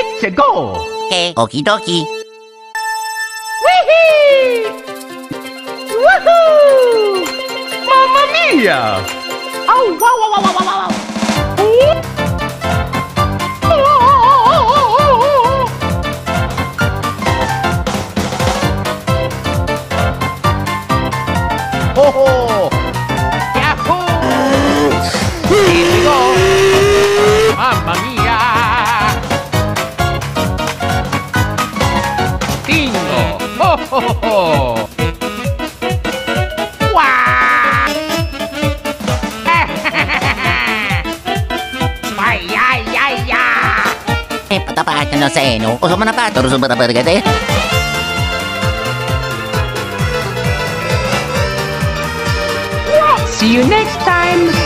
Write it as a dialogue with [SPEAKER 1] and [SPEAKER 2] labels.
[SPEAKER 1] Let's go!
[SPEAKER 2] Okay, okie dokie.
[SPEAKER 1] Wee Woohoo! Mamma mia! Oh, wow, wow, wow, wow, wow, wow!
[SPEAKER 2] Eh, patapakan na sa eno. O sa manapat, terus patapakan eh.
[SPEAKER 1] See you next time!